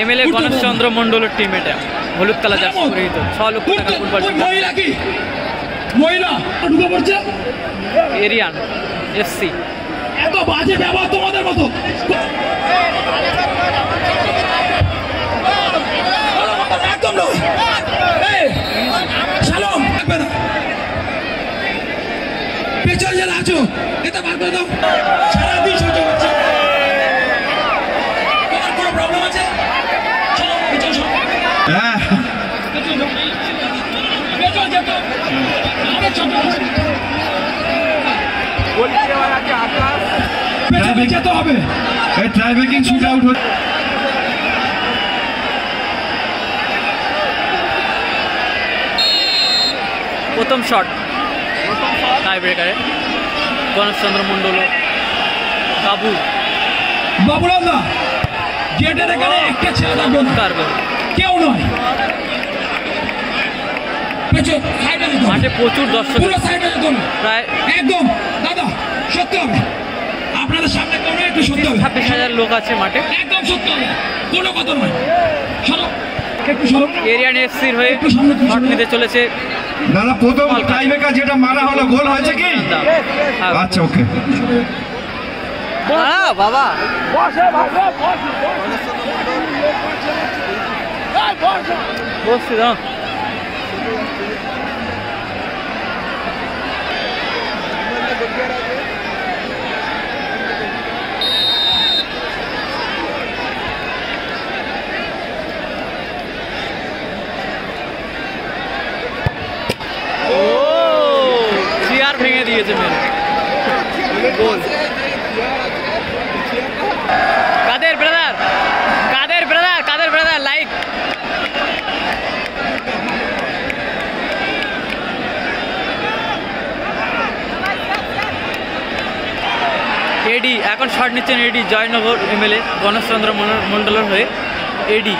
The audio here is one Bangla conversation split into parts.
এমএলএ গণেশচন্দ্র মণ্ডলের টিম এটা। হলুদ কালা জার্সি পরিহিত। ছ লক্ষ টাকা ফুটবল মহিলা কি? মহিলা ঢুকে পড়ছে? এরিয়ান এফসি এত বাজে ব্যবহার তোমাদের মতো। একদম পেছনে যারা আছো এটা বার করে দাও। আরে ছোট আছে। পেছনে যেতে হবে এই ট্রাইবেকিং শুট আউট হচ্ছে। প্রথম শট টাই ব্রেকারে গণেশচন্দ্র মণ্ডল বাবু। বাবুরাম দা গেটের এখানে একটা ছেলে থাকবে কেউ নয়। মাঠে প্রচুর দর্শক সাইডে প্রায় একদম দাদা সত্যি হবে। আপনাদের সামনে কোনো একটু সত্যি হবে। ছাব্বিশ হাজার লোক আছে মাঠে। একদম সত্যি হবে। কোনো কথা নয়। সরো একটু সরো। এরিয়ান এফসির হয়ে একটু সামনে তুমি শট নিতে চলেছে দাদা প্রথম যেটা মারা হলো গোল হয়েছে কি। আচ্ছা ওকে হ্যাঁ, বাবা। ও চেয়ার ভেঙে দিয়েছে মেরে এডি এখন শট নিচ্ছেন এডি জয়নগর এমএলএ গণেশচন্দ্র মন্ডল- মণ্ডলের হয়ে এডি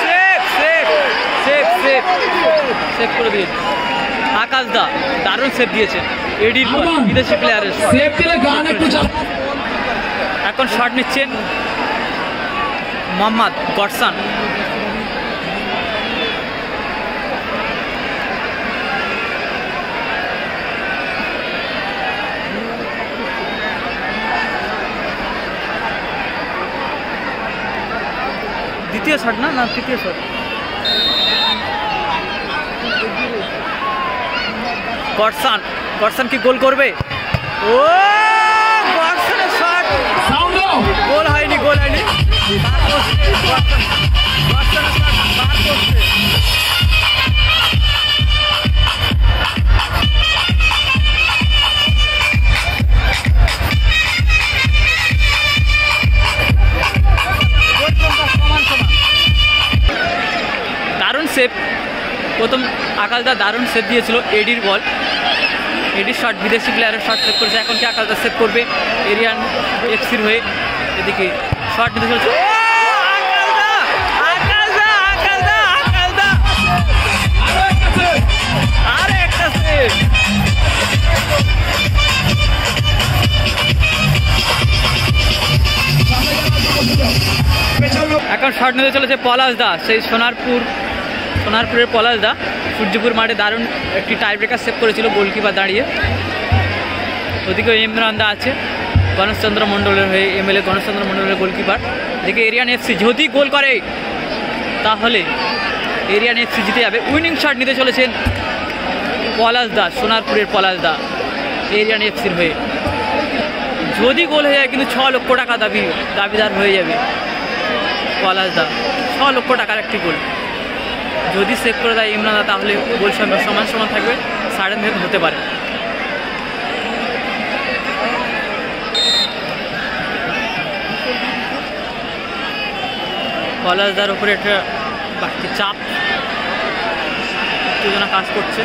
save save save save save করে দিয়েছে আকাশ দা দারুণ সেভ দিয়েছে। এডির বিদেশি প্লেয়ারের সেফ দিলে গান একটু এখন শট নিচ্ছেন মোহাম্মদ গডসান দ্বিতীয় শট না? না, তৃতীয় শট গডসান গডসান কি গোল করবে? ও! সেভ প্রথম আকালদা দারুণ সেভ দিয়েছিল এডির বল। এডির শট বিদেশি প্লেয়ারের শট সেভ করেছে। এখন কি আকালদা সেভ করবে? এরিয়ান এফসির হয়ে এদিকে শট নিতে চলছে। এখন শট নিতে চলেছে পলাশ দা সেই সোনারপুর সোনারপুরের পলাশদা। সূর্যপুর মাঠে দারুণ একটি টাই ব্রেকার সেভ করেছিল গোলকিপার দাঁড়িয়ে। ওদিকে ইমরান আছে, গণেশচন্দ্র মণ্ডলের হয়ে এমএলএ গণেশচন্দ্র মণ্ডলের গোলকিপার এদিকে এরিয়ান এফসি, যদি গোল করে, তাহলে এরিয়ান এফসি জিতে যাবে। উইনিং শট নিতে চলেছেন পলাশ দা সোনারপুরের পলাশ দা এরিয়ান এফসির হয়ে। যদি গোল হয়ে যায়, কিন্তু ছ লক্ষ টাকা দাবি, দাবিদার হয়ে যাবে পলাশ দা ছ লক্ষ টাকার একটি গোল যদি সেভ করে দেয় ইমরান দা, তাহলে সংখ্যা সমান সমান থাকবে, সাড়ে তিন হতে পারে। পলাশদার উপরে একটা বাড়তি চাপ, উত্তেজনা কাজ করছে।